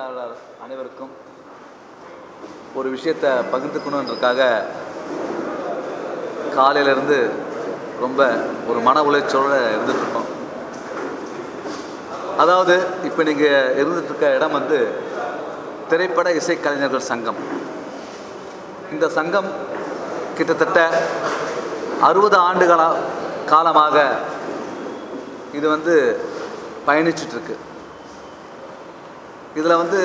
பத்திரிகையாளர் அனைவருக்கும் ஒரு விஷயத்தை பகிர்ந்துக்கணுன்றதுக்காக காலையிலேருந்து ரொம்ப ஒரு மன உளைச்சலோடு இருந்துகிட்ருக்கோம். அதாவது இப்போ நீங்கள் இருந்துகிட்ருக்க இடம் வந்து திரைப்பட இசைக்கலைஞர்கள் சங்கம். இந்த சங்கம் கிட்டத்தட்ட அறுபது ஆண்டுகளா காலமாக இது வந்து பயணிச்சிட்ருக்கு. இதில் வந்து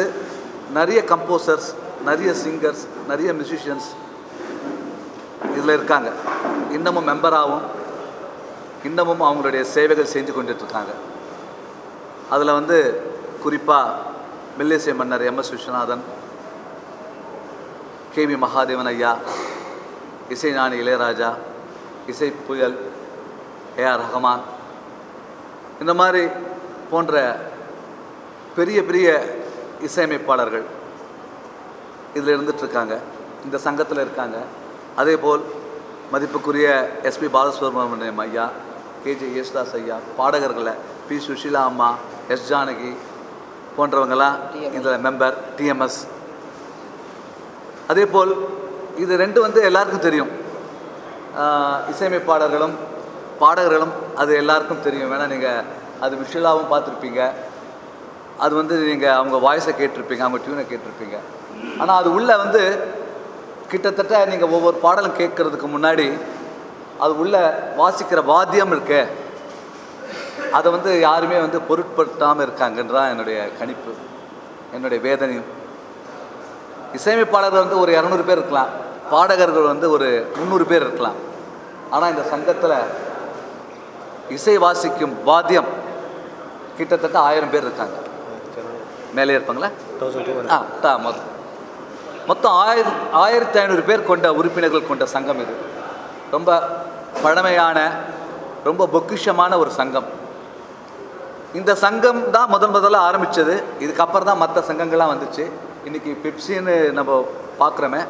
நிறைய கம்போசர்ஸ் நிறைய சிங்கர்ஸ் நிறைய மியூசிஷியன்ஸ் இதில் இருக்காங்க. இன்னமும் மெம்பராகவும் இன்னமும் அவங்களுடைய சேவைகள் செஞ்சு கொண்டுட்ருக்காங்க. அதில் வந்து குறிப்பாக மெல்லிசை மன்னர் M S Viswanathan K V Mahadevan ஐயா இசைஞானி இளையராஜா இசை புயல் ஏஆர் ரஹமான் இந்த மாதிரி போன்ற பெரிய பெரிய இசையமைப்பாளர்கள் இதில் இருந்துகிட்ருக்காங்க இந்த சங்கத்தில் இருக்காங்க. அதே போல் மதிப்புக்குரிய எஸ்பி பாலசுப்ரமணியம் ஐயா கேஜே யேசுதாஸ் ஐயா பாடகர்களை பி சுஷீலா அம்மா எஸ் ஜானகி போன்றவங்களாம் இதில் மெம்பர் டிஎம்எஸ் அதே போல் இது ரெண்டு வந்து எல்லாருக்கும் தெரியும். இசையமைப்பாளர்களும் பாடகர்களும் அது எல்லாருக்கும் தெரியும். வேணால் நீங்கள் அது விஷுவலாகவும் பார்த்துருப்பீங்க. அது வந்து நீங்கள் அவங்க வாய்ஸை கேட்டிருப்பீங்க அவங்க டியூனை கேட்டிருப்பீங்க. ஆனால் அது உள்ளே வந்து கிட்டத்தட்ட நீங்கள் ஒவ்வொரு பாடலும் கேட்குறதுக்கு முன்னாடி அது உள்ளே வாசிக்கிற வாத்தியம் இருக்கே. அதை வந்து யாருமே வந்து பொருட்படுத்தாமல் இருக்காங்கன்றான் என்னுடைய கணிப்பு என்னுடைய வேதனையும். இசையமைப்பாளர்கள் வந்து ஒரு இரநூறு பேர் இருக்கலாம். பாடகர்கள் வந்து ஒரு முந்நூறு பேர் இருக்கலாம். ஆனால் இந்த சங்கத்தில் இசை வாசிக்கும் வாத்தியம் கிட்டத்தட்ட ஆயிரம் பேர் இருக்காங்க. மேலே இருப்பாங்களா? ஆ தா மொத்தம் மொத்தம் ஆயிர ஆயிரத்தி ஐநூறு பேர் கொண்ட உறுப்பினர்கள் கொண்ட சங்கம் இது. ரொம்ப பழமையான ரொம்ப பொக்கிஷமான ஒரு சங்கம். இந்த சங்கம் தான் முதன் முதல்ல ஆரம்பித்தது இதுக்கப்புறம் தான் மற்ற சங்கங்கள்லாம் வந்துச்சு. இன்றைக்கி பெப்சின்னு நம்ம பார்க்குறோமே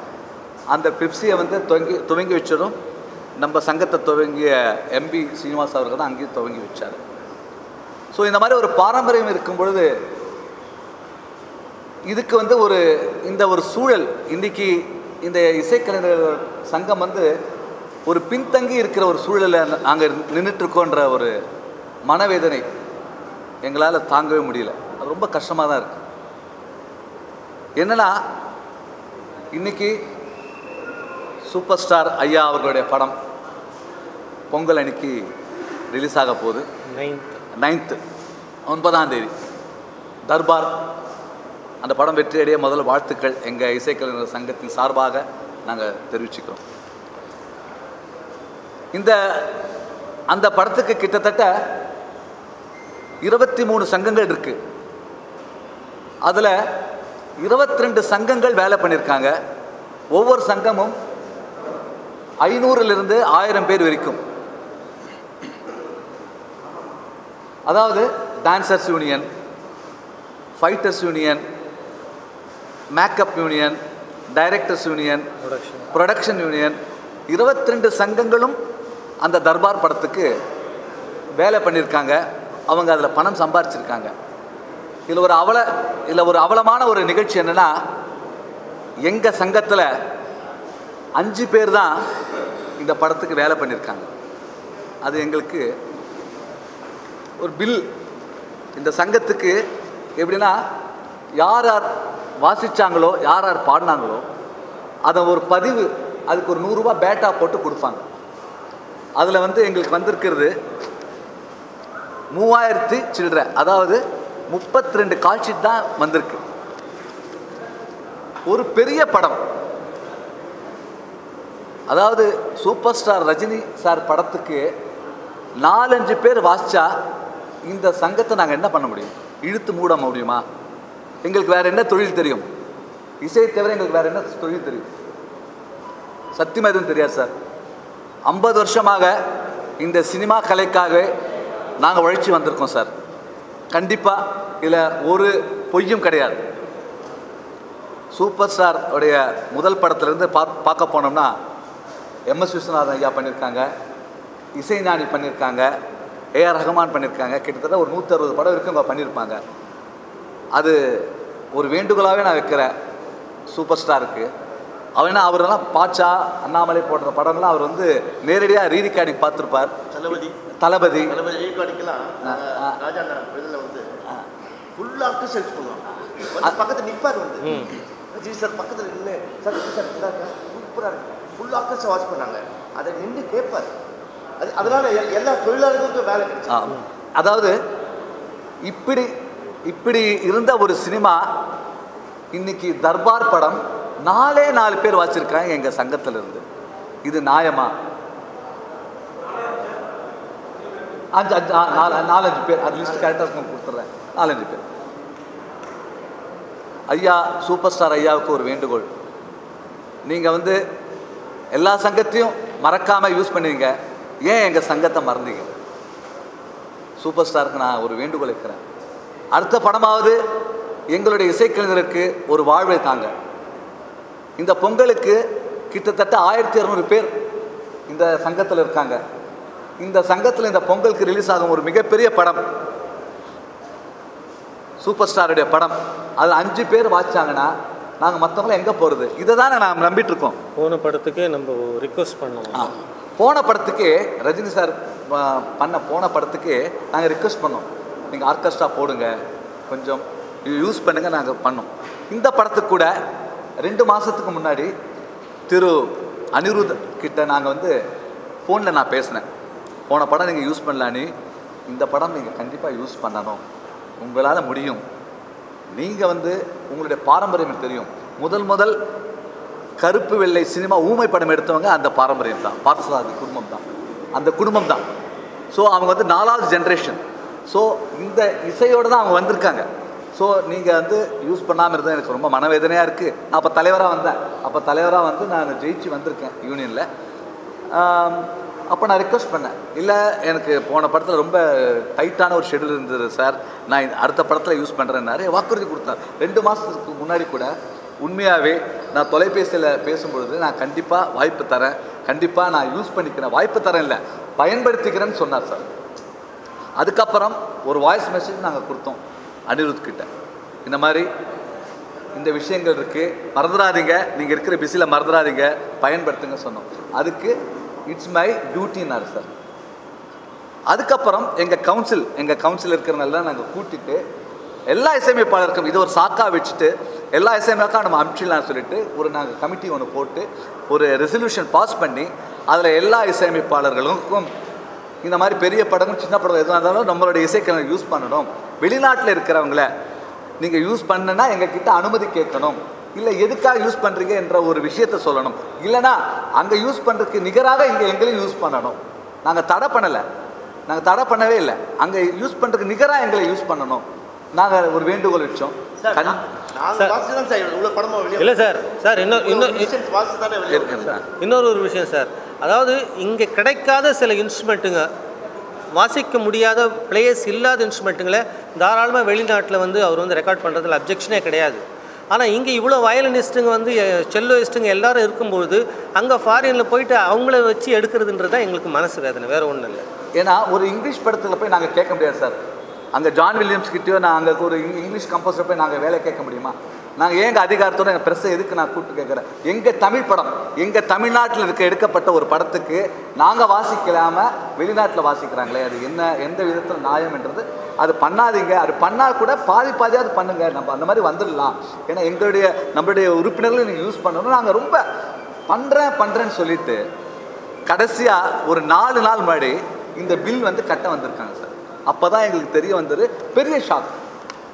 அந்த பெப்சியை வந்து துவங்கி துவங்கி வச்சதும் நம்ம சங்கத்தை துவங்கிய எம்பி சீனிவாஸ் அவர்கள் தான் அங்கேயும் துவங்கி வச்சார். ஸோ இந்த மாதிரி ஒரு பாரம்பரியம் இருக்கும் பொழுது இதுக்கு வந்து ஒரு இந்த ஒரு சூழல் இன்றைக்கி இந்த இசைக்கலைஞர்கள் சங்கம் வந்து ஒரு பின்தங்கி இருக்கிற ஒரு சூழலில் நாங்கள் நின்றுட்டுருக்கோன்ற ஒரு மனவேதனை எங்களால் தாங்கவே முடியல. அது ரொம்ப கஷ்டமாக தான் இருக்குது என்னன்னா இன்னைக்கு சூப்பர் ஸ்டார் ஐயா அவர்களுடைய படம் பொங்கல் அன்னைக்கு ரிலீஸ் ஆக போகுது. நைன்த் நைன்த்து ஒன்பதாம் தேதி. தர்பார் அந்த படம் வெற்றியடைய முதல்ல வாழ்த்துக்கள் எங்கள் இசைக்கலைஞர் சங்கத்தின் சார்பாக நாங்கள் தெரிவிச்சுக்கிறோம். இந்த அந்த படத்துக்கு கிட்டத்தட்ட இருபத்தி மூணு சங்கங்கள் இருக்கு. அதில் இருபத்தி ரெண்டு சங்கங்கள் வேலை பண்ணியிருக்காங்க ஒவ்வொரு சங்கமும் ஐநூறுலேருந்து ஆயிரம் பேர் வரைக்கும். அதாவது dancers union fighters union makeup union directors union production production union இருபத்தி ரெண்டு சங்கங்களும் அந்த தர்பார் படத்துக்கு வேலை பண்ணியிருக்காங்க. அவங்க அதில் பணம் சம்பாரிச்சிருக்காங்க. இதில் ஒரு அவல இதில் ஒரு அவலமான ஒரு நிகழ்ச்சி என்னென்னா எங்கள் சங்கத்தில் அஞ்சு பேர் தான் இந்த படத்துக்கு வேலை பண்ணியிருக்காங்க. அது எங்களுக்கு ஒரு பில் இந்த சங்கத்துக்கு எப்படின்னா யார் யார் வாசித்தாங்களோ யார் யார் பாடினாங்களோ அதை ஒரு பதிவு அதுக்கு ஒரு நூறுரூவா பேட்டா போட்டு கொடுப்பாங்க. அதில் வந்து எங்களுக்கு வந்திருக்கிறது மூவாயிரத்து சில்லற அதாவது முப்பத்தி ரெண்டு கால்ஷீட் தான் வந்திருக்கு. ஒரு பெரிய படம். அதாவது சூப்பர் ஸ்டார் ரஜினி சார் படத்துக்கு நாலஞ்சு பேர் வாசிச்சா இந்த சங்கத்தை நாங்கள் என்ன பண்ண முடியும்? இழுத்து மூட முடியுமா? எங்களுக்கு வேற என்ன தொழில் தெரியும்? இசையை தவிர எங்களுக்கு வேற என்ன தொழில் தெரியும்? சத்தியமாக எதுவும் தெரியாது சார். ஐம்பது வருஷமாக இந்த சினிமா கலைக்காகவே நாங்கள் உழைச்சி வந்திருக்கோம் சார். கண்டிப்பாக இதில் ஒரு பொய்யும் கிடையாது. சூப்பர் ஸ்டார் உடைய முதல் படத்துலேருந்து பா பார்க்க போனோம்னா எம்எஸ் விஸ்வநாதன் ஐயா பண்ணியிருக்காங்க இசைஞானி பண்ணியிருக்காங்க ஏஆர் ரஹ்மான் பண்ணியிருக்காங்க கிட்டத்தட்ட ஒரு நூற்றறுபது படம் இருக்குங்க பண்ணியிருப்பாங்க அது ஒரு வேண்டுகோளாகவே நான் வைக்கிறேன். சூப்பர் ஸ்டாருக்கு அவனா அவரெல்லாம் பாட்சா அண்ணாமலை போடுற படம்லாம் அவர் வந்து நேரடியாக ரீ ரெக்கார்டிங் பார்த்துருப்பார். தளபதி. தளபதி. பக்கத்தில் நிற்பார் வந்து. ரஜினி சார் பக்கத்தில் நின்று சார் சார் சூப்பராக இருக்கு? ஃபுல் ஆர்கஸ்ட்ரா வாட்ச் பண்ணாங்க. அதை நின்று கேட்பார் அது அதனால எ- எல்லா தொழிலாளர்களுக்கும் வேலை கிடைச்சு. அதாவது இப்படி இப்படி இருந்த ஒரு சினிமா இன்னைக்கு தர்பார் படம் நாலே நாலு பேர் வாச்சிருக்காங்க எங்க சங்கத்துல இருந்து இது நியாயமா? அஞ்சு அஞ்சு நாலு நாலஞ்சு பேர். அது லிஸ்ட் கரெக்டாக கொடுத்துட்றேன் நாலஞ்சு பேர். ஐயா சூப்பர் ஸ்டார் ஐயாவுக்கு ஒரு வேண்டுகோள். நீங்கள் வந்து எல்லா சங்கத்தையும் மறக்காமல் யூஸ் பண்ணுவீங்க ஏன் எங்கள் சங்கத்தை மறந்தீங்க? சூப்பர் ஸ்டாருக்கு நான் ஒரு வேண்டுகோள் இருக்கிறேன் அடுத்த படமாவது எங்களுடைய இசைக்கலைஞருக்கு ஒரு வாழ்வை தாங்க இந்த பொங்கலுக்கு கிட்டத்தட்ட ஆயிரத்தி இரநூறு பேர் இந்த சங்கத்தில் இருக்காங்க. இந்த சங்கத்தில் இந்த பொங்கலுக்கு ரிலீஸ் ஆகும் ஒரு மிகப்பெரிய படம். சூப்பர் ஸ்டாருடைய படம். அதில் அஞ்சு பேர் வாச்சாங்கன்னா நாங்கள் மற்றவங்களும் எங்கே போகிறது இதை தானே நாம் நம்பிட்டு இருக்கோம் போன படத்துக்கு நம்ம ரிக்வஸ்ட் பண்ணோம். போன படத்துக்கு ரஜினி சார் பண்ண போன படத்துக்கு நாங்கள் ரிக்வெஸ்ட் பண்ணோம். நீங்கள் ஆர்கெஸ்ட்ரா போடுங்க. கொஞ்சம் யூஸ் பண்ணுங்கள் நாங்கள் பண்ணோம். இந்த படத்துக்கு கூட ரெண்டு மாதத்துக்கு முன்னாடி திரு அனிருத் கிட்ட நாங்கள் வந்து ஃபோனில் நான் பேசினேன். போன படம் நீங்கள் யூஸ் பண்ணலான்னு இந்த படம் நீங்கள் கண்டிப்பாக யூஸ் பண்ணணும். உங்களால் முடியும். நீங்கள் வந்து உங்களுடைய பாரம்பரியம் தெரியும். முதல் முதல் கருப்பு வெள்ளை சினிமா ஊமை படம் எடுத்தவங்க அந்த பாரம்பரியம் தான் பார்த்தசாரதி குடும்பம் தான் அந்த குடும்பம் தான் ஸோ அவங்க வந்து நாலாவது ஜென்ரேஷன் ஸோ இந்த இசையோடு தான் அவங்க வந்திருக்காங்க. ஸோ நீங்கள் வந்து யூஸ் பண்ணாமல் இருந்தால் எனக்கு ரொம்ப மனவேதனையாக இருக்குது நான் அப்போ தலைவராக வந்தேன். அப்போ தலைவராக வந்து நான் ஜெயிச்சு வந்திருக்கேன் யூனியனில் அப்போ நான் ரிக்வஸ்ட் பண்ணேன். இல்லை எனக்கு போன படத்தில் ரொம்ப டைட்டான ஒரு ஷெடியூல் இருந்தது சார் நான் அடுத்த படத்தில் யூஸ் பண்ணுறேன்னாரு வாக்குறுதி கொடுத்தார். ரெண்டு மாதத்துக்கு முன்னாடி கூட உண்மையாகவே நான் தொலைபேசியில் பேசும்பொழுது நான் கண்டிப்பாக வாய்ப்பு தரேன். கண்டிப்பாக நான் யூஸ் பண்ணிக்கிறேன் வாய்ப்பு தரேன் இல்லை பயன்படுத்திக்கிறேன்னு சொன்னார் சார் அதுக்கப்புறம் ஒரு வாய்ஸ் மெசேஜ் நாங்கள் கொடுத்தோம் அனிருத் கிட்ட. இந்த மாதிரி இந்த விஷயங்கள் இருக்குது மறந்துடாதீங்க. நீங்கள் இருக்கிற பிஸியில் மறந்துடாதீங்க. பயன்படுத்துங்க சொன்னோம். அதுக்கு இட்ஸ் மை டியூட்டின்னாரு சார் அதுக்கப்புறம் எங்கள் கவுன்சில் எங்கள் கவுன்சில் இருக்கிறனால நாங்கள் கூட்டிட்டு எல்லா இசையமைப்பாளருக்கும் இது ஒரு சாக்கா வச்சுட்டு எல்லா இசையமைக்கா நம்ம அனுப்பிச்சிடலாம்னு சொல்லிட்டு ஒரு நாங்கள் கமிட்டி ஒன்று போட்டு ஒரு ரெசல்யூஷன் பாஸ் பண்ணி அதில் எல்லா இசையமைப்பாளர்களுக்கும் இந்த மாதிரி பெரிய படங்கள் சின்ன படம் எதுவாக இருந்தாலும் நம்மளுடைய இசைக்கலைஞர் யூஸ் பண்ணணும். வெளிநாட்டில் இருக்கிறவங்கள நீங்கள் யூஸ் பண்ணுனா எங்ககிட்ட அனுமதி கேட்கணும். இல்லை எதுக்காக யூஸ் பண்ணுறீங்க என்ற ஒரு விஷயத்தை சொல்லணும். இல்லைனா அங்கே யூஸ் பண்ணுறதுக்கு நிகராக இங்கே எங்களையும் யூஸ் பண்ணணும். நாங்கள் தடை பண்ணலை. நாங்கள் தடை பண்ணவே இல்லை. அங்கே யூஸ் பண்ணுறதுக்கு நிகராக எங்களை யூஸ் பண்ணணும். நாங்கள் ஒரு வேண்டுகோள் வச்சோம். இல்லை சார். சார். இன்னொரு ஒரு விஷயம் சார். அதாவது இங்கே கிடைக்காத சில இன்ஸ்ட்ருமெண்ட்டுங்க வாசிக்க முடியாத பிளேயர்ஸ் இல்லாத இன்ஸ்ட்ருமெண்ட்டுங்களை தாராளமாக வெளிநாட்டில் வந்து அவர் வந்து ரெக்கார்ட் பண்ணுறதுல அப்ஜெக்ஷனே கிடையாது. ஆனால் இங்கே இவ்வளோ வயலினிஸ்ட்டுங்க வந்து செல்லோயிஸ்ட்டுங்க எல்லாரும் இருக்கும்பொழுது அங்கே ஃபாரினில் போயிட்டு அவங்கள வச்சு எடுக்கிறதுன்றது தான் எங்களுக்கு மனசு வேதனை. வேறு ஒன்றும் இல்லை. ஏன்னா ஒரு இங்கிலீஷ் படத்தில் போய் நாங்கள் கேட்க முடியாது சார். அங்கே ஜான் வில்லியம்ஸ் கிட்டேயோ நான் அங்கே ஒரு இங்கிலீஷ் கம்போசர் போய் நாங்கள் வேலை கேட்க முடியுமா? நாங்கள் ஏங்க அதிகாரத்தோட எங்கள் ப்ரெஸ்ஸை எதுக்கு நான் கூப்பிட்டு கேட்குறேன் எங்கள் தமிழ் படம் எங்கள் தமிழ்நாட்டில் இருக்க எடுக்கப்பட்ட ஒரு படத்துக்கு நாங்கள் வாசிக்கலாமல் வெளிநாட்டில் வாசிக்கிறாங்களே அது என்ன எந்த விதத்தில் நியாயம்ன்றது அது பண்ணாதீங்க. அது பண்ணால் கூட பாதி பாதியாவது பண்ணுங்க. நம்ம அந்த மாதிரி வந்துடலாம். ஏன்னா எங்களுடைய நம்மளுடைய உறுப்பினர்களும் நீங்கள் யூஸ் பண்ணணும். நாங்கள் ரொம்ப பண்ணுறேன் பண்ணுறேன்னு சொல்லிட்டு கடைசியாக ஒரு நாலு நாள் முன்னாடி இந்த பில் வந்து கட்ட வந்திருக்காங்க சார் அப்போ தான் எங்களுக்கு தெரிய வந்தது பெரிய ஷாக்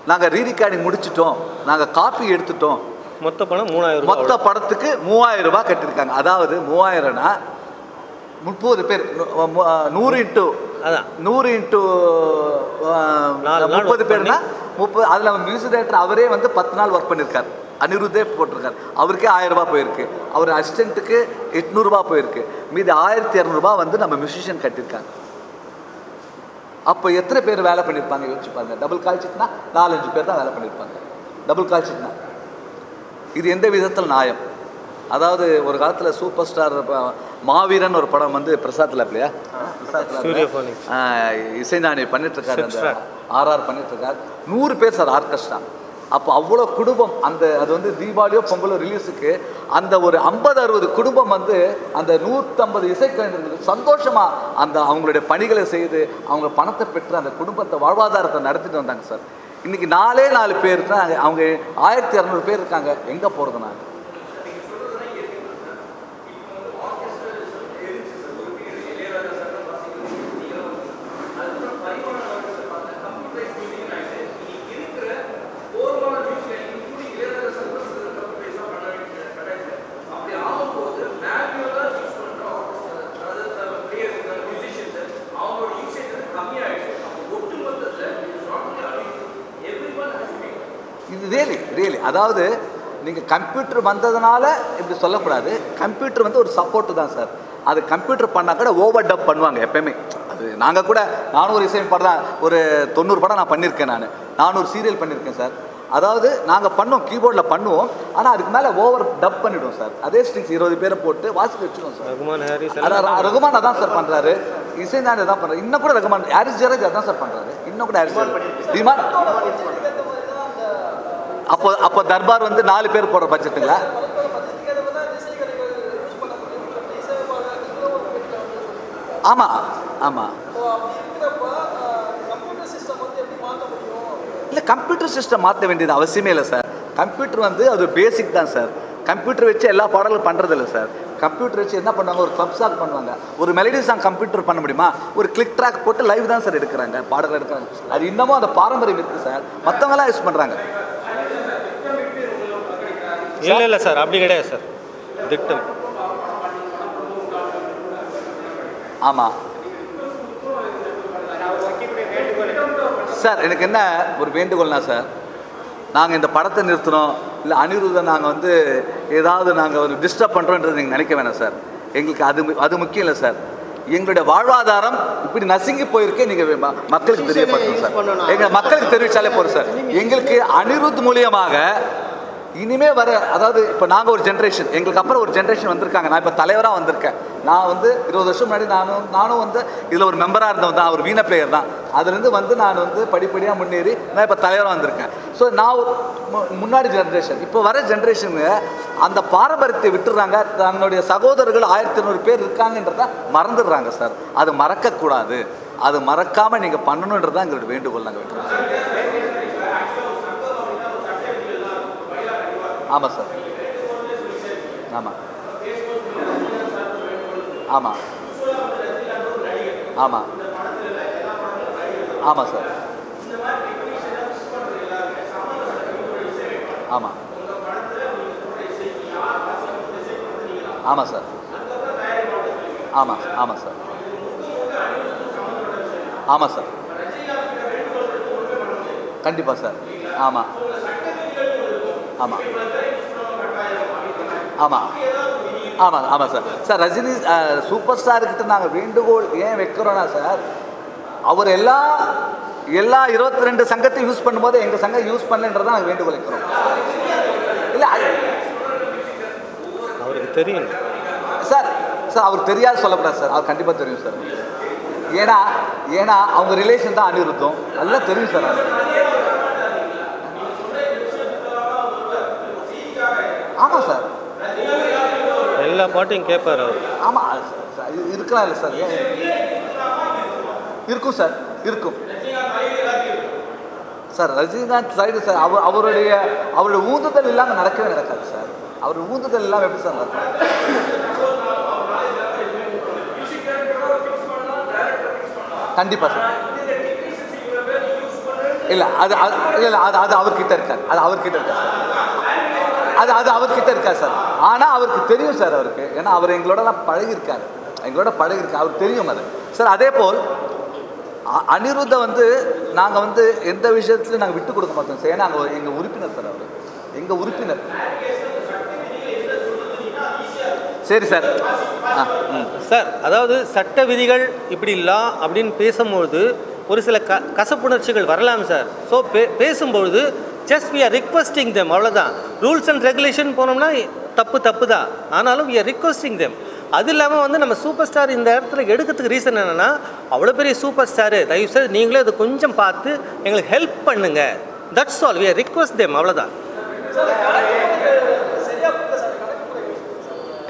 நாங்கள் ரீரிகார்டிங் முடிச்சிட்டோம். நாங்கள் காப்பி எடுத்துட்டோம். மொத்த பணம் மூணாயிரம் மொத்த படத்துக்கு மூவாயிரம் ரூபாய் கட்டியிருக்காங்க. அதாவது மூவாயிரம்னா முப்பது பேர் நூறு இன்ட்டு நூறு இன்ட்டு முப்பது பேர்னா முப்பது அதில் மியூசிக் டைரக்டர் அவரே வந்து பத்து நாள் ஒர்க் பண்ணியிருக்கார். அனிருத்தே போட்டிருக்கார். அவருக்கே ஆயிரம் ரூபாய் போயிருக்கு. அவர் அசிஸ்டண்ட்டுக்கு எட்நூறுபா போயிருக்கு. மீதி ஆயிரத்தி இரநூறுபா வந்து நம்ம மியூசிஷியன் கட்டியிருக்காங்க. அப்போ எத்தனை பேர் வேலை பண்ணியிருப்பாங்க யோசிச்சு பாருங்க. டபுள் கால் ஷீட்னா நாலஞ்சு பேர் தான் வேலை பண்ணியிருப்பாங்க டபுள் கால் ஷீட்னா இது எந்த விதத்தில் நியாயம்? அதாவது ஒரு காலத்தில் சூப்பர் ஸ்டார் மாவீரன் ஒரு படம் வந்து பிரசாத்தில் இல்லையா? Stereophonics. இசைஞானி பண்ணிட்டு இருக்காரு. ஆர்ஆர் பண்ணிட்டு இருக்காரு. நூறு பேர் சார் ஆர்கெஸ்ட்ரா அப்போ அவ்வளோ குடும்பம் அந்த அது வந்து தீபாவளியோ பொங்கலோ ரிலீஸுக்கு அந்த ஒரு ஐம்பது அறுபது குடும்பம் வந்து அந்த நூற்றம்பது இசைக்கலைஞர்கள் சந்தோஷமாக அந்த அவங்களுடைய பணிகளை செய்து அவங்க பணத்தை பெற்று அந்த குடும்பத்தை வாழ்வாதாரத்தை நடத்திட்டு வந்தாங்க சார். இன்னைக்கு நாலே நாலு பேர் தான் அவங்க ஆயிரத்தி இரநூறு பேர் இருக்காங்க. எங்கே போகிறது நாங்கள் அதாவது நீங்கள் கம்ப்யூட்டர் வந்ததுனால இப்படி சொல்லக்கூடாது. கம்ப்யூட்டர் வந்து ஒரு சப்போர்ட்டு தான் சார் அது கம்ப்யூட்டர் பண்ணால் கூட ஓவர் டப் பண்ணுவாங்க எப்பயுமே. அது நாங்கள் கூட நானும் ஒரு படம் தான். ஒரு தொண்ணூறு படம் நான் பண்ணியிருக்கேன் நான். நானூறு சீரியல் பண்ணியிருக்கேன் சார் அதாவது நாங்கள் பண்ணோம் கீபோர்டில் பண்ணுவோம். ஆனால் அதுக்கு மேலே ஓவர் டப் பண்ணிவிடுவோம் சார் அதே ஸ்ட்ரிங்ஸ் இருபது பேரை போட்டு வாசிக்க வச்சுருவோம் சார் ரகுமான் ரகுமான் அதான் சார் பண்றாரு. இசைஞானி தான் பண்றாரு. இன்னும் கூட ரகுமான் ஹாரிஸ் ஜெயராஜ் அதான் சார் பண்றாரு. இன்னும் கூட ஹாரிஸ் டிமாண்ட் அப்போ அப்போ தர்பார் வந்து நாலு பேர் போடுற பட்ஜெட்டுங்களா? ஆமா ஆமா. இல்லை கம்ப்யூட்டர் சிஸ்டம் மாற்ற வேண்டியது அவசியமே இல்லை சார் கம்ப்யூட்டர் வந்து அது பேசிக் தான் சார் கம்ப்யூட்டர் வச்சு எல்லா பாடலும் பண்ணுறது இல்லை சார் கம்ப்யூட்டர் வச்சு என்ன பண்ணுவாங்க? ஒரு கிளப் சாங் பண்ணுவாங்க. ஒரு மெலடி சாங் கம்ப்யூட்டர் பண்ண முடியுமா? ஒரு கிளிக் ட்ராக் போட்டு லைவ் தான் சார் எடுக்கிறாங்க. பாடல்கள் எடுக்கிறாங்க. அது இன்னமும் அந்த பாரம்பரியம் இருக்குது சார் மற்றவங்களாம் யூஸ் பண்ணுறாங்க இல்லை இல்லை சார். அப்படி கிடையாது சார். திட்டம். ஆமாம் சார் எனக்கு என்ன ஒரு வேண்டுகோள்னா சார்? நாங்கள் இந்த படத்தை நிறுத்தினோம் இல்லை அனிருத்தை நாங்கள் வந்து ஏதாவது நாங்கள் ஒரு டிஸ்டர்ப் பண்ணுறோன்றது நீங்கள் நினைக்க வேணாம் சார். எங்களுக்கு அது அது முக்கியம் இல்லை சார். எங்களுடைய வாழ்வாதாரம் இப்படி நசுங்கி போயிருக்கே நீங்கள் மக்களுக்கு தெரியப்படுத்தணும் சார். எங்கள் மக்களுக்கு தெரிவித்தாலே போதும் சார். எங்களுக்கு அனிருத் மூலியமாக இனிமே வர அதாவது இப்போ நாங்கள் ஒரு ஜென்ரேஷன் எங்களுக்கு அப்புறம் ஒரு ஜென்ரேஷன் வந்திருக்காங்க. நான் இப்போ தலைவராக வந்திருக்கேன். நான் வந்து இருபது வருஷம் முன்னாடி நானும் நானும் வந்து இதில் ஒரு மெம்பராக இருந்தவன் தான். ஒரு வீண பிளேயர் தான். அதுலேருந்து வந்து நான் வந்து படிப்படியாக முன்னேறி நான் இப்போ தலைவராக வந்திருக்கேன். ஸோ நான் மு- முன்னாடி ஜென்ரேஷன் இப்போ வர ஜென்ரேஷனு அந்த பாரம்பரியத்தை விட்டுறாங்க. தன்னுடைய சகோதரர்கள் ஆயிரத்தி ஐநூறு பேர் இருக்காங்கன்றத மறந்துடுறாங்க சார் அது மறக்கக்கூடாது. அது மறக்காமல் நீங்கள் பண்ணணுன்றது தான் எங்களுடைய வேண்டுகோள் நாங்கள் விட்டுறோம் ஆமாம் சார் ஆமாம் ஆமாம் ஆமாம் ஆமாம் சார் ஆமாம் ஆமாம் சார் ஆமாம் ஆமாம் சார் ஆமாம் சார் கண்டிப்பாக சார் ஆமாம் ஆமாம் ஆமாம் ஆமாம் ஆமாம் சார் சார் ரஜினி சூப்பர் ஸ்டார்கிட்ட நாங்கள் வேண்டுகோள் ஏன் வைக்கிறோன்னா சார் அவர் எல்லா எல்லா இருபத்தி ரெண்டு சங்கத்தையும் யூஸ் பண்ணும்போது எங்கள் சங்கம் யூஸ் பண்ணலன்றதை நாங்கள் வேண்டுகோள் வைக்கிறோம். இல்லை அவருக்கு தெரியும். சார் சார் அவர் தெரியாது சொல்லக்கூடாது சார் அவர் கண்டிப்பாக தெரியும் சார் ஏன்னா ஏன்னா அவங்க ரிலேஷன் தான் அனிருத்தம். எல்லாம் தெரியும் சார் ஆமாம் சார். எல்லா பாட்டையும் கேட்பார் அவர். ஆமாம் இருக்கலாம் இல்லை சார் இருக்கும் சார் இருக்கும். சார் ரஜினிகாந்த் சைடு சார் அவர் அவருடைய அவருடைய ஊந்துதல் இல்லாமல் நடக்கவே நடக்காது சார். அவருடைய ஊந்துதல் இல்லாமல் எப்படி சார் நடக்கும்? கண்டிப்பாக சார். இல்லை அது இல்லை அது அது அவர்கிட்ட இருக்காது. அது அவர்கிட்ட இருக்காது சார். அது அது அவர்கிட்ட இருக்கா சார். ஆனால் அவருக்கு தெரியும் சார் அவருக்கு. ஏன்னா அவர் எங்களோடலாம் பழகிருக்காரு எங்களோட பழகிருக்கார் அவருக்கு தெரியும் அது. சார் அதே போல் அ- அனிருத்தை வந்து நாங்கள் வந்து எந்த விஷயத்துலையும் நாங்கள் விட்டு கொடுக்க மாட்டோம் சார். ஏன்னா நாங்கள் எங்கள் உறுப்பினர் சார் அவர். எங்கள் உறுப்பினர். சரி சார். ஆ ம். சார் அதாவது சட்ட விதிகள் இப்படி இல்லை அப்படின்னு பேசும்பொழுது ஒரு சில க கசப்புணர்ச்சிகள் வரலாம் சார். ஸோ பே பேசும்பொழுது just we are requesting them அவ்வளோதான் ரூல்ஸ் அண்ட் ரெகுலேஷன் போனோம்னா தப்பு தப்பு தான் ஆனாலும் வி ஆர் ரிக்வஸ்டிங் தெம் அது இல்லாமல் வந்து நம்ம சூப்பர் ஸ்டார் இந்த இடத்துல எடுக்கிறதுக்கு ரீசன் என்னென்னா அவ்வளோ பெரிய சூப்பர் ஸ்டாரு தயவுசெய்து நீங்களே அதை கொஞ்சம் பார்த்து எங்களுக்கு ஹெல்ப் பண்ணுங்கள் that's all we are request them அவ்வளோதான்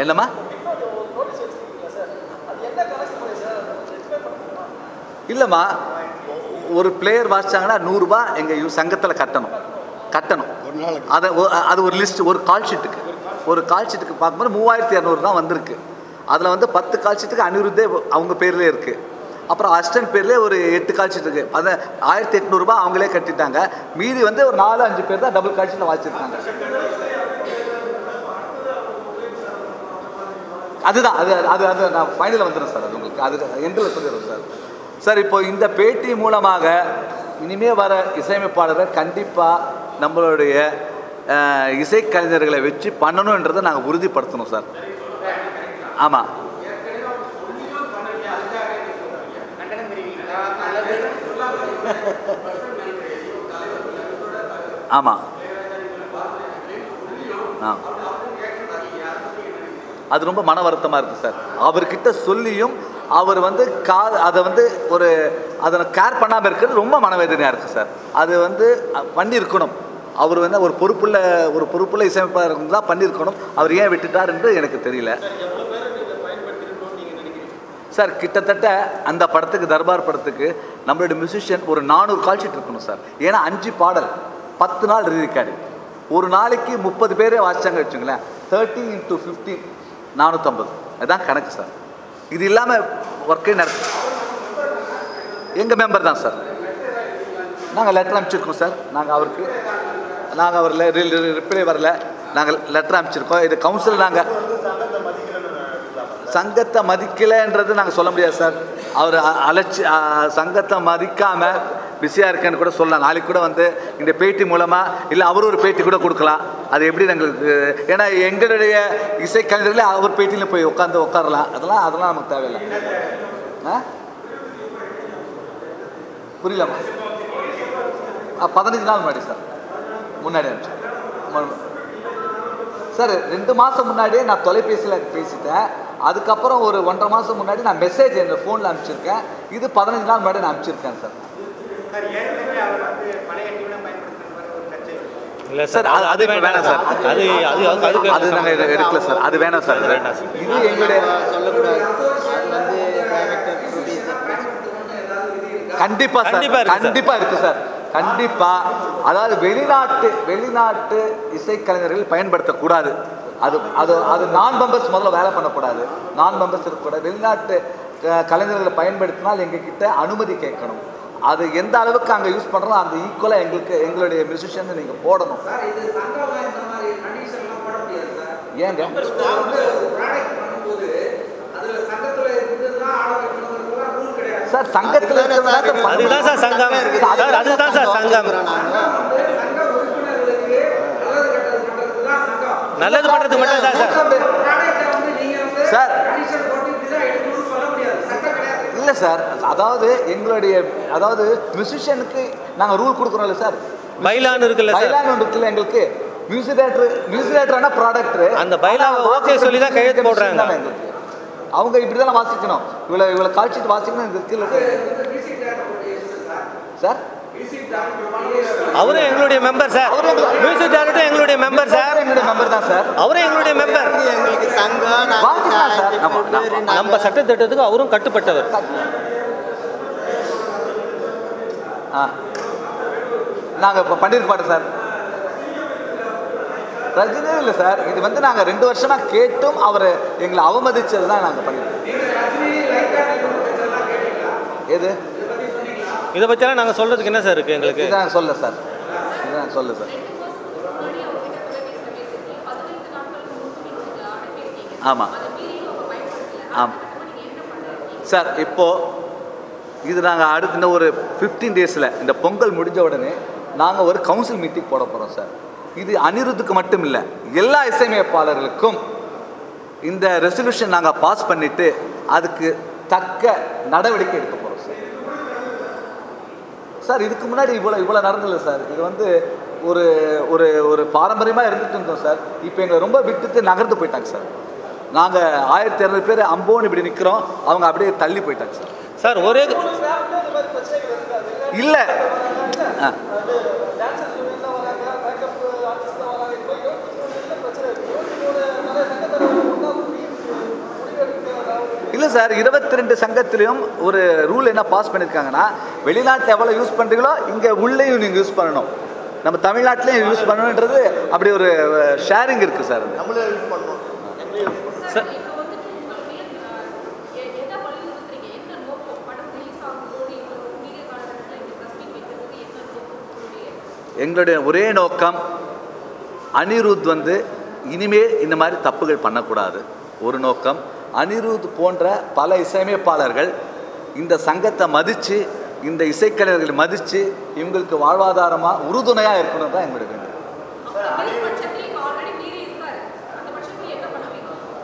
என்னம்மா? இல்லைம்மா ஒரு பிளேயர் வாசிச்சாங்கன்னா நூறுரூபா எங்கள் சங்கத்தில் கட்டணும். கட்டணும். அதை அது ஒரு லிஸ்ட் ஒரு கால் ஷீட்டுக்கு ஒரு கால் ஷீட்டுக்கு பார்க்கும்போது மூவாயிரத்தி இரநூறு தான் வந்திருக்கு. அதில் வந்து பத்து கால் ஷீட்டுக்கு அனிருத்தே அவங்க பேர்லேயே இருக்குது அப்புறம் அசிஸ்டன்ட் பேர்லேயே ஒரு எட்டு கால் ஷீட் இருக்குது அது ஆயிரத்தி எட்நூறுபா அவங்களே கட்டிட்டாங்க. மீதி வந்து ஒரு நாலு அஞ்சு பேர் தான் டபுள் கால் ஷீட்டில் வாசிச்சிருக்காங்க. அதுதான் அது அது அது நான் ஃபைனலில் வந்துடுறேன் சார். அது உங்களுக்கு அது எண்டில் சொல்லிடுறேன் சார். சார் இப்போ இந்த பேட்டி மூலமாக இனிமே வர இசையமைப்பாளர்கள் கண்டிப்பாக நம்மளுடைய இசைக்கலைஞர்களை வச்சு பண்ணணுன்றதை நாங்கள் உறுதிப்படுத்தணும் சார். ஆமாம் ஆமாம் ஆ. அது ரொம்ப மன வருத்தமாக இருக்குது சார். அவர்கிட்ட சொல்லியும் அவர் வந்து கா அதை வந்து ஒரு அதை கேர் பண்ணாமல் இருக்கிறது ரொம்ப மனவேதனையாக இருக்குது சார். அது வந்து பண்ணியிருக்கணும். அவர் வந்து ஒரு பொறுப்புள்ள ஒரு பொறுப்புள்ள இசையமைப்பாளர் தான் பண்ணியிருக்கணும். அவர் ஏன் விட்டுட்டார் என்று எனக்கு தெரியல. சார் கிட்டத்தட்ட அந்த படத்துக்கு தர்பார் படத்துக்கு நம்மளுடைய மியூசிஷியன் ஒரு நானூறு கால் ஷீட் இருக்கணும் சார். ஏன்னா அஞ்சு பாடல் பத்து நாள் ரீரிக்கார்டு ஒரு நாளைக்கு முப்பது பேரே வாசிச்சாங்க வச்சுங்களேன் தேர்ட்டி இன்ட்டு ஃபிஃப்டீன் நானூற்றம்பது அதுதான் கணக்கு சார். இது இல்லாமல் ஒர்க்கே நடக்கு எங்கள் மெம்பர் தான் சார். நாங்கள் லெட்டர் அனுப்பிச்சிருக்கோம் சார். நாங்கள் அவருக்கு நாங்கள் அவர் ரிப்ளை வரல. நாங்கள் லெட்டர் அனுப்பிச்சிருக்கோம். இது கவுன்சில் நாங்கள் சங்கத்தை மதிக்கலைன்றது நாங்கள் சொல்ல முடியாது சார் அவர் அ- சங்கத்தை மதிக்காமல் பிஸியாக இருக்கேன்னு கூட சொல்லலாம். நாளைக்கு கூட வந்து இந்த பேட்டி மூலமாக இல்லை அவர் ஒரு பேட்டி கூட கொடுக்கலாம். அது எப்படி எங்களுக்கு ஏன்னா எங்களுடைய இசை கலைஞர்களே அவர் பேட்டியில் போய் உட்காந்து உட்காரலாம். அதெல்லாம் அதெல்லாம் நமக்கு தேவையில்லை. ஆ? புரியலம்மா? பதினஞ்சு நாள் முன்னாடி சார் முன்னாடி அனுப்பிச்சு மு- சார் ரெண்டு மாதம் முன்னாடியே நான் தொலைபேசியில் பேசிட்டேன். அதுக்கப்புறம் ஒரு ஒன்றரை மாதம் முன்னாடி நான் மெசேஜ் என் ஃபோனில் அனுப்பிச்சிருக்கேன். இது பதினஞ்சு நாள் முன்னாடி நான் அனுப்பிச்சிருக்கேன் சார். இல்லை சார் அது அது இப்ப வேணாம் சார். அது அது அது அதுக்கு அது நாங்கள் எடுக்கல சார். அது வேணாம் சார். வேண்டாம் சார். இது எங்களுடைய சொல்லக்கூடாது. கண்டிப்பா சார். கண்டிப்பா இருக்கு சார். கண்டிப்பா. இருக்கு சார் கண்டிப்பா அதாவது வெளிநாட்டு வெளிநாட்டு இசைக்கலைஞர்கள் பயன்படுத்தக்கூடாது. அது அது அது நான் மெம்பர்ஸ் முதல்ல வேலை பண்ணக்கூடாது. நான் மெம்பர்ஸ் இருக்கக்கூடாது வெளிநாட்டு கலைஞர்களை பயன்படுத்தினால் எங்ககிட்ட அனுமதி கேட்கணும். அது எந்த அளவுக்கு அங்கே யூஸ் பண்ணுறோம் அந்த ஈக்குவலாக எங்களுக்கு எங்களுடைய மியூசிஷியன் நீங்கள் போடணும். ஏங்க? சார் சங்கத்தில் அதுதான் சார் சங்கம். சார் அதுதான் சார் சங்கம். நல்லது பண்ணுறதுக்கு மட்டும் தான் சார். சார். இல்லை சார் அதாவது எங்களுடைய அதாவது மியூசிஷியனுக்கு நாங்கள் ரூல் கொடுக்குறோம்ல சார். பைலான் இருக்குல்ல பைலான் இருக்குல்ல எங்களுக்கு. மியூசிக் டேரக்டர் மியூசிக் டேரக்டரான ப்ராடக்ட் அந்த bylaw-வை okay சொல்லி தான் கையெழுத்து போடுறாங்க. அவங்க இப்படி தானே வாசிக்கணும். இவ்வளோ இவ்வளோ கால்ஷீட் வாசிக்கணும் இது இருக்குல்ல சார் அவரும் எங்களுடைய மெம்பர் சார் மியூசிக் டைரக்டர் எங்களுடைய மெம்பர் சார் எங்களுடைய மெம்பர் தான் சார் அவரும் எங்களுடைய மெம்பர் எங்களுக்கு சங்கம் சார். நம்ம- சட்டத்திட்டத்துக்கு அவரும் கட்டுப்பட்டவர். ஆ. நாங்கள் இப்போ பண்ணியிருக்க மாட்டோம் சார் பிரச்சனையே இல்லை சார் இது வந்து நாங்கள் ரெண்டு வருஷமாக கேட்டும் அவர் எங்களை அவமதிச்சது தான் நாங்கள் பண்ணியிருக்கோம் எது? இதை பற்றிலாம் நாங்கள் சொல்கிறதுக்கு என்ன சார் இருக்குது எங்களுக்கு? இதை நான் சொல்ல சார். இதை நான் சொல்ல சார். ஆமாம் ஆமாம் சார் இப்போது இது நாங்கள் அடுத்த இன்னும் ஒரு ஃபிஃப்டீன் டேஸில் இந்த பொங்கல் முடிஞ்ச உடனே நாங்கள் ஒரு கவுன்சில் மீட்டிங் போட போகிறோம் சார். இது அனிருத்துக்கு மட்டும் இல்லை எல்லா இசையமைப்பாளர்களுக்கும் இந்த ரெசல்யூஷன் நாங்கள் பாஸ் பண்ணிவிட்டு அதுக்கு தக்க நடவடிக்கை எடுக்க போகிறோம் சார். சார் இதுக்கு முன்னாடி இவ்வளோ இவ்வளோ நடந்ததில்ல சார். இது வந்து ஒரு ஒரு ஒரு பாரம்பரியமாக இருந்துட்டு இருந்தோம் சார். இப்போ எங்களை ரொம்ப விட்டுட்டு நகர்ந்து போயிட்டாங்க சார். நாங்கள் ஆயிரத்தி இரநூறு பேர் அம்போன்னு இப்படி நிற்கிறோம் அவங்க அப்படியே தள்ளி போயிட்டாங்க சார். சார் ஒரே இல்லை. இல்லை சார் இருபத்தி ரெண்டு சங்கத்திலையும் ஒரு ரூல் என்ன பாஸ் பண்ணியிருக்காங்கன்னா வெளிநாட்டில் எவ்வளோ யூஸ் பண்ணுறீங்களோ இங்கே உள்ளேயும் நீங்கள் யூஸ் பண்ணணும். நம்ம தமிழ்நாட்டிலையும் யூஸ் பண்ணணுன்றது அப்படி ஒரு ஷேரிங் இருக்குது சார். சார் எங்களுடைய ஒரே நோக்கம் அனிருத் வந்து இனிமேல் இந்த மாதிரி தப்புகள் பண்ணக்கூடாது. ஒரு நோக்கம் அனிருத் போன்ற பல இசையமைப்பாளர்கள் இந்த சங்கத்தை மதித்து இந்த இசைக்கலைஞர்களை மதித்து இவங்களுக்கு வாழ்வாதாரமாக உறுதுணையாக இருக்கணும் தான் எங்களுடைய பண்ணுவீங்க?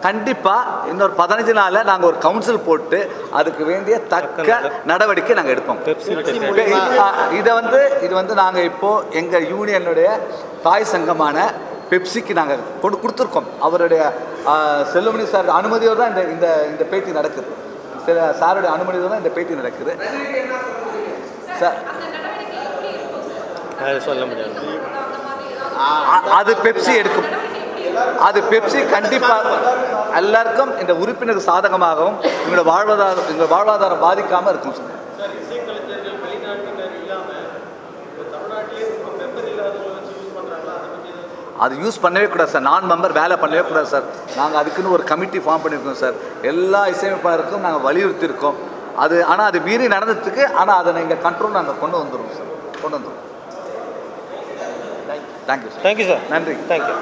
கண்டிப்பாக இன்னொரு பதினஞ்சு நாளில் நாங்கள் ஒரு கவுன்சில் போட்டு அதுக்கு வேண்டிய தக்க நடவடிக்கை நாங்கள் எடுப்போம். இதை வந்து இது வந்து நாங்கள் இப்போது எங்கள் யூனியனுடைய தாய் சங்கமான பெப்சிக்கு நாங்கள் கொண்டு கொடுத்துருக்கோம். அவருடைய செல்லுமணி சார் அனுமதியோடு தான் இந்த இந்த இந்த பேட்டி நடக்குது. சில சாருடைய அனுமதியோடு தான் இந்த பேட்டி நடக்குது. சார். சொல்ல முடியாது. அது பெப்சி எடுக்கும். அது பெப்சி கண்டிப்பாக எல்லாருக்கும் இந்த உறுப்பினர் சாதகமாகவும் எங்களோட வாழ்வாதாரம் எங்களோட வாழ்வாதாரம் பாதிக்காமல் இருக்கும் சார் சார் இசைக்கலைஞர்கள் வெளிநாட்டினர் இல்லாமல் இப்போ தமிழ்நாட்டிலே இப்போ மெம்பர் இல்லாதவங்களை வச்சு யூஸ் பண்ணுறாங்களா அதை பற்றி ஏதாவது அது யூஸ் பண்ணவே கூடாது சார் நான் மெம்பர் வேலை பண்ணவே கூடாது சார் நாங்கள் அதுக்குன்னு ஒரு கமிட்டி ஃபார்ம் பண்ணியிருக்கோம் சார் எல்லா இசையமைப்பாளருக்கும் நாங்கள் வலியுறுத்தியிருக்கோம். அது ஆனால் அது மீறி நடந்துட்டுருக்கு ஆனால் அதை நீங்கள் கண்ட்ரோல் நாங்கள் கொண்டு வந்துடுவோம் சார் கொண்டு வந்துடுவோம் thank you sir thank you sir நன்றி. Thank you